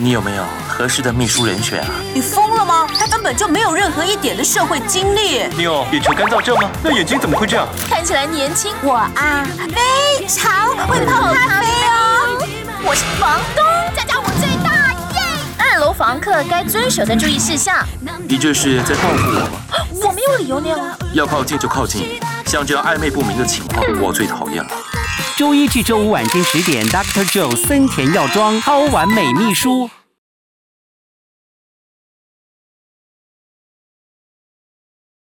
你有没有合适的秘书人选啊？你疯了吗？他根本就没有任何一点的社会经历。你有眼球干燥症吗？那眼睛怎么会这样？看起来年轻。我啊，非常会泡咖啡哦。我是房东，家家我最大耶。二楼房客该遵守的注意事项。你这是在报复我吗？我没有理由那样啊。要靠近就靠近，像这样暧昧不明的情况，我最讨厌了。周一至周五晚间十点，Dr. Joe 森田药妆超完美秘书。